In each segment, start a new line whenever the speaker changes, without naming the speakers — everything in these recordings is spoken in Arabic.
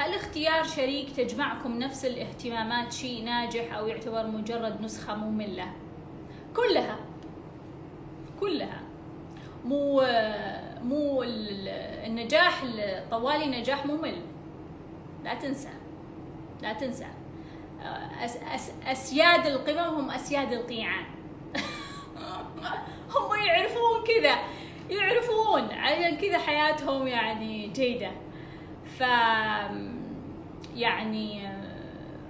هل اختيار شريك تجمعكم نفس الاهتمامات شيء ناجح أو يعتبر مجرد نسخة مملة؟ كلها. كلها. مو مو ال- النجاح الطوالي نجاح ممل. لا تنسى. لا تنسى. أس أس أسياد القمم هم أسياد القيعان. هم يعرفون كذا. يعرفون عشان كذا حياتهم يعني جيدة. ف يعني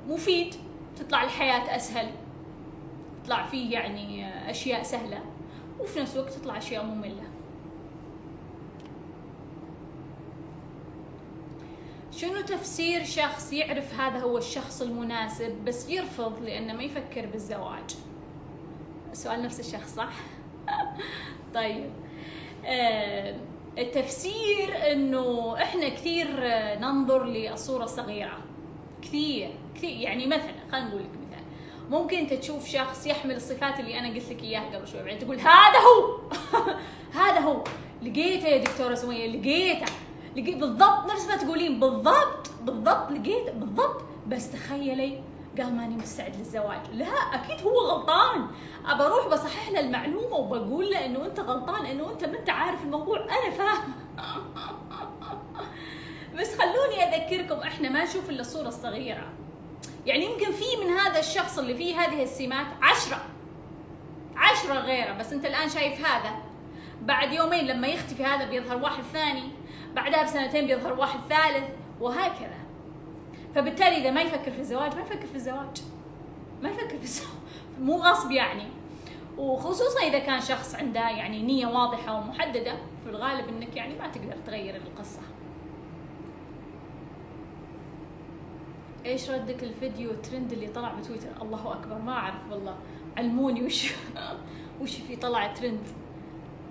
مفيد. تطلع الحياة أسهل. تطلع فيه يعني أشياء سهلة. وفي نفس الوقت تطلع أشياء مملة. شنو تفسير شخص يعرف هذا هو الشخص المناسب بس يرفض لأنه ما يفكر بالزواج؟ السؤال نفس الشخص صح؟ طيب. آه التفسير إنه إحنا كثير ننظر للصورة الصغيرة. كثير كثير. يعني مثلا خلينا نقول لك مثال ممكن أنت تشوف شخص يحمل الصفات اللي أنا قلت لك إياها قبل شوي بعدين تقول هذا هو! هذا هو! لقيته يا دكتورة سمية لقيته! لقيت بالضبط نفس ما تقولين بالضبط بالضبط لقيت بالضبط. بس تخيلي قال ماني مستعد للزواج. لا أكيد هو غلطان. أبى أروح بصحح له المعلومة وبقول له إنه أنت غلطان إنه أنت ما أنت عارف الموضوع. أنا فاهم. بس خلوني أذكركم إحنا ما نشوف إلا الصورة الصغيرة. يعني يمكن في من هذا الشخص اللي فيه هذه السمات عشرة. عشرة غيره. بس أنت الآن شايف هذا. بعد يومين لما يختفي هذا بيظهر واحد ثاني. بعدها بسنتين بيظهر واحد ثالث. وهكذا. فبالتالي إذا ما يفكر في الزواج ما يفكر في الزواج. ما يفكر في الزواج. مو غصب يعني. وخصوصا إذا كان شخص عنده يعني نية واضحة ومحددة في الغالب إنك يعني ما تقدر تغير القصة. إيش ردك الفيديو الترند اللي طلع بتويتر؟ الله أكبر ما أعرف والله. علموني وش وش في طلع ترند.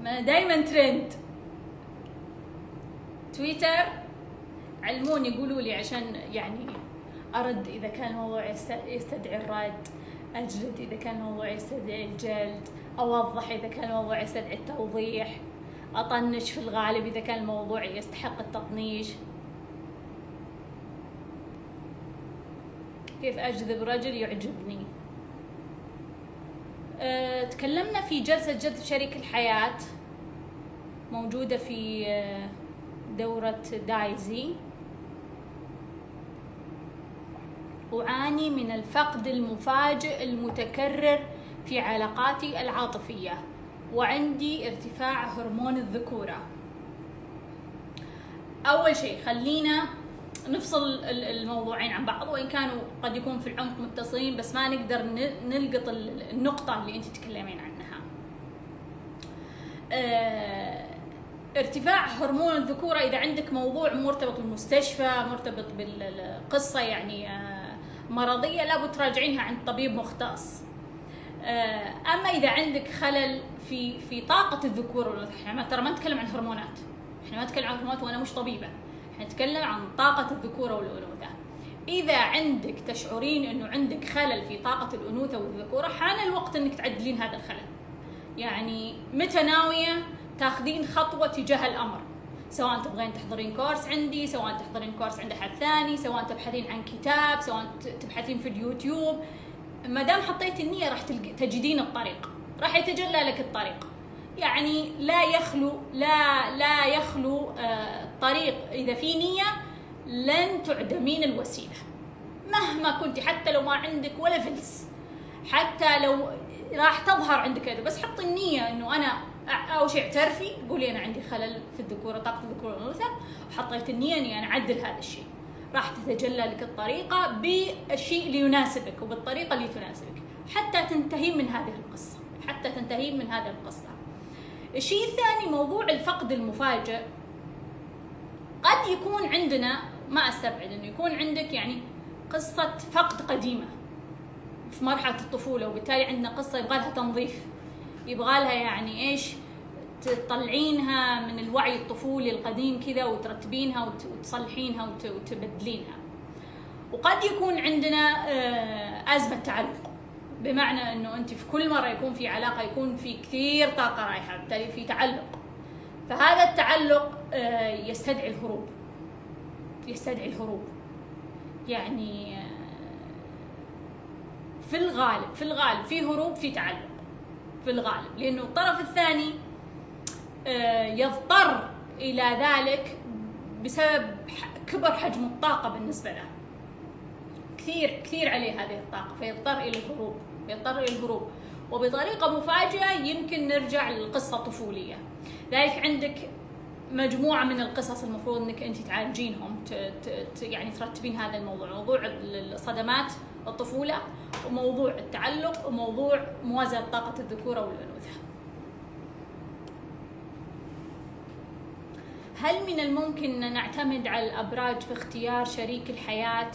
ما دائما ترند. تويتر علموني قولوا لي عشان يعني أرد إذا كان الموضوع يست- يستدعي الرد اجلد إذا كان الموضوع يستدعي الجلد أوضح إذا كان الموضوع يستدعي التوضيح أطنش في الغالب إذا كان الموضوع يستحق التطنيش. كيف أجذب رجل يعجبني؟ أه، تكلمنا في جلسة جذب شريك الحياة موجودة في أه، دورة دايزي. أعاني من الفقد المفاجئ المتكرر في علاقاتي العاطفية وعندي ارتفاع هرمون الذكورة. أول شيء خلينا نفصل ال- الموضوعين عن بعض وإن كانوا قد يكون في العمق متصلين بس ما نقدر نلقط ال- النقطة اللي أنت تتكلمين عنها. آه، ارتفاع هرمون الذكورة إذا عندك موضوع مرتبط بالمستشفى مرتبط بالقصة يعني آه، مرضية لابد تراجعينها عند طبيب مختص. آه، أما إذا عندك خلل في في طاقة الذكورة والأنوثة إحنا ما- ترى ما نتكلم عن هرمونات. إحنا ما نتكلم عن هرمونات وأنا مش طبيبة. إحنا نتكلم عن طاقة الذكورة والأنوثة. إذا عندك تشعرين إنه عندك خلل في طاقة الأنوثة والذكورة حان الوقت إنك تعدلين هذا الخلل. يعني متى ناوية تاخذين خطوة تجاه الأمر؟ سواء تبغين تحضرين كورس عندي سواء تحضرين كورس عند أحد ثاني سواء تبحثين عن كتاب سواء تبحثين في اليوتيوب. ما دام حطيت النية راح تجدين الطريق. راح يتجلى لك الطريق. يعني لا يخلو لا لا يخلو آه، الطريق إذا في نية لن تعدمين الوسيلة. مهما كنت حتى لو ما عندك ولا فلس. حتى لو راح تظهر عندك هذا بس حطي النية إنه أنا اول شيء اعترفي قولي أنا عندي خلل في الذكورة طاقة الذكورة والانوثة وحطيت النية إني أنا أعدل هذا الشيء. راح تتجلى لك الطريقة بالشيء اللي يناسبك وبالطريقة اللي تناسبك حتى تنتهين من هذه القصة حتى تنتهين من هذه القصة. الشيء الثاني موضوع الفقد المفاجئ. قد يكون عندنا ما أستبعد إنه يكون عندك يعني قصة فقد قديمة في مرحلة الطفولة وبالتالي عندنا قصة يبغى لها تنظيف. يبغى لها يعني إيش تطلعينها من الوعي الطفولي القديم كذا وترتبينها وت- وتصلحينها وت- وتبدلينها. وقد يكون عندنا آه، أزمة تعلق. بمعنى إنه أنت في كل مرة يكون في علاقة يكون في كثير طاقة رايحة بالتالي في تعلق. فهذا التعلق آه، يستدعي الهروب. يستدعي الهروب. يعني في الغالب في الغالب في هروب في تعلق. في الغالب لأنه الطرف الثاني يضطر إلى ذلك بسبب كبر حجم الطاقة بالنسبة له. كثير كثير عليه هذه الطاقة فيضطر إلى الهروب يضطر إلى الهروب. وبطريقة مفاجئة يمكن نرجع للقصة الطفولية. ذلك عندك مجموعة من القصص المفروض إنك أنت تعالجينهم يعني ترتبين هذا الموضوع. موضوع الصدمات الطفولة وموضوع التعلق وموضوع موازنه طاقة الذكوره والأنوثة. هل من الممكن أن نعتمد على الأبراج في اختيار شريك الحياة؟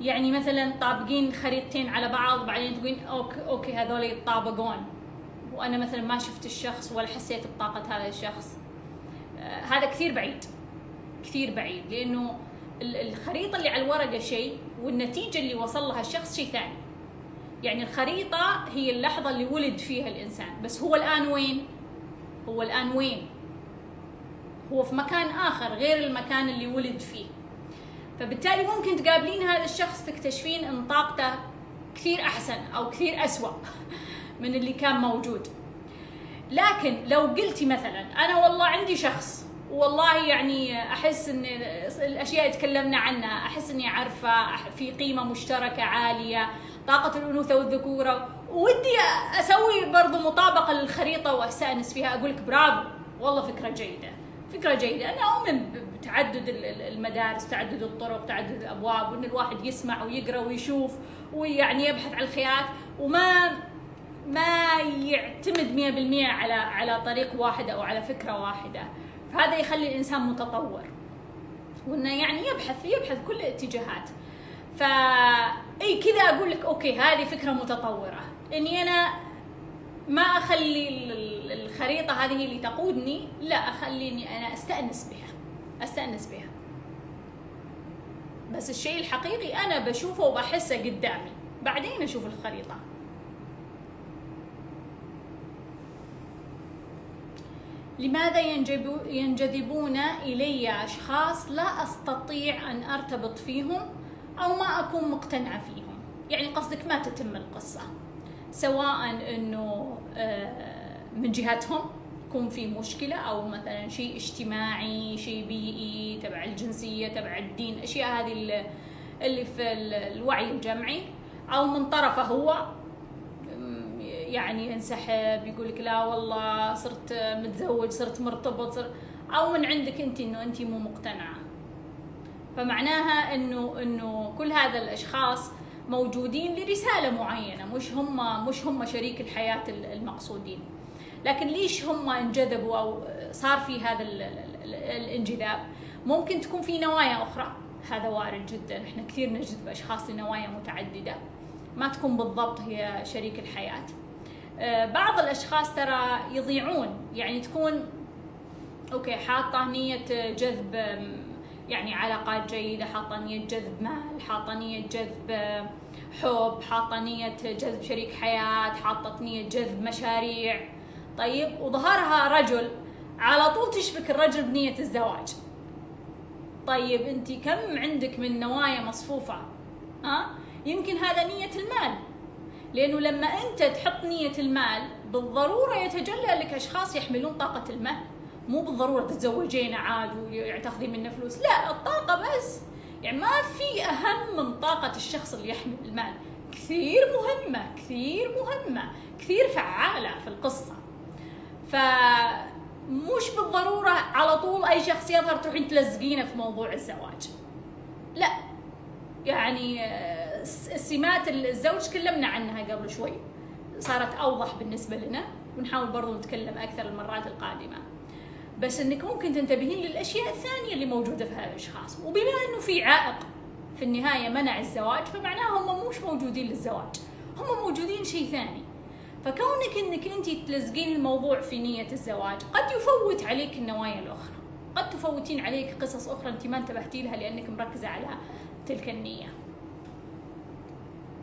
يعني مثلا طابقين خريطتين على بعض وبعدين تقولين okay okay هذول يتطابقون. وأنا مثلا ما شفت الشخص ولا حسيت بطاقة هذا الشخص. آه هذا كثير بعيد كثير بعيد لأنه الخريطة اللي على الورقة شيء والنتيجة اللي وصل لها الشخص شيء ثاني. يعني الخريطة هي اللحظة اللي ولد فيها الإنسان. بس هو الآن وين؟ هو الآن وين؟ هو في مكان آخر غير المكان اللي ولد فيه. فبالتالي ممكن تقابلين هذا الشخص تكتشفين إن طاقته كثير أحسن أو كثير أسوأ. من اللي كان موجود. لكن لو قلتي مثلا أنا والله عندي شخص والله يعني أحس إن الأشياء اللي تكلمنا عنها أحس إني عارفه في قيمة مشتركة عالية طاقة الأنوثة والذكورة ودي أسوي برضو مطابقة للخريطة وأستأنس فيها أقول لك برافو والله فكرة جيدة فكرة جيدة. أنا أؤمن بتعدد المدارس تعدد الطرق تعدد الأبواب وإن الواحد يسمع ويقرأ ويشوف ويعني يبحث عن الخيارات وما ما يعتمد 100% على على طريق واحد أو على فكرة واحدة. فهذا يخلي الإنسان متطور. وإنه يعني يبحث يبحث كل الاتجاهات. فا إي كذا أقول لك أوكي هذه فكرة متطورة. إني أنا ما أخلي الخريطة هذه اللي تقودني لا اخليني أنا أستأنس بها. أستأنس بها. بس الشيء الحقيقي أنا بشوفه وبحسه قدامي. بعدين أشوف الخريطة. لماذا ينجذبون إلي أشخاص لا أستطيع أن أرتبط فيهم أو ما أكون مقتنعة فيهم؟ يعني قصدك ما تتم القصة؟ سواء إنه من جهتهم يكون في مشكلة أو مثلا شيء اجتماعي شيء بيئي تبع الجنسية تبع الدين الاشياء هذه اللي في الوعي الجمعي أو من طرفه هو يعني ينسحب يقول لك لا والله صرت متزوج صرت مرتبط صرت أو من عندك أنت إنه أنت مو مقتنعة. فمعناها انه إنه كل هذا الأشخاص موجودين لرسالة معينة مش هم مش هم شريك الحياة المقصودين. لكن ليش هم انجذبوا أو صار في هذا الانجذاب؟ ممكن تكون في نوايا أخرى. هذا وارد جدا. إحنا كثير نجذب أشخاص لنوايا متعددة. ما تكون بالضبط هي شريك الحياة. بعض الأشخاص ترى يضيعون يعني تكون أوكي حاطة نية جذب يعني علاقات جيدة حاطة نية جذب مال حاطة نية جذب حب حاطة نية جذب شريك حياة حاطة نية جذب مشاريع. طيب وظهرها رجل على طول تشبك الرجل بنية الزواج. طيب انت كم عندك من نوايا مصفوفة؟ ها؟ يمكن هذا نية المال. لأنه لما أنت تحط نية المال بالضرورة يتجلى لك أشخاص يحملون طاقة المال. مو بالضرورة تتزوجين عاد وتاخذين منه فلوس. لا الطاقة بس. يعني ما في أهم من طاقة الشخص اللي يحمل المال. كثير مهمة كثير مهمة كثير فعالة في القصة. ف مش بالضرورة على طول أي شخص يظهر تروحين تلزقينه في موضوع الزواج. لا. يعني سمات الزوج تكلمنا عنها قبل شوي صارت أوضح بالنسبة لنا ونحاول برضو نتكلم أكثر المرات القادمة. بس إنك ممكن تنتبهين للأشياء الثانية اللي موجودة في هذا الأشخاص وبما إنه في عائق في النهاية منع الزواج فمعناها هم مش موجودين للزواج هم موجودين شيء ثاني. فكونك إنك أنت تلزقين الموضوع في نية الزواج قد يفوت عليك النوايا الأخرى قد تفوتين عليك قصص أخرى أنت ما انتبهتي لها لأنك مركزة على تلك النية.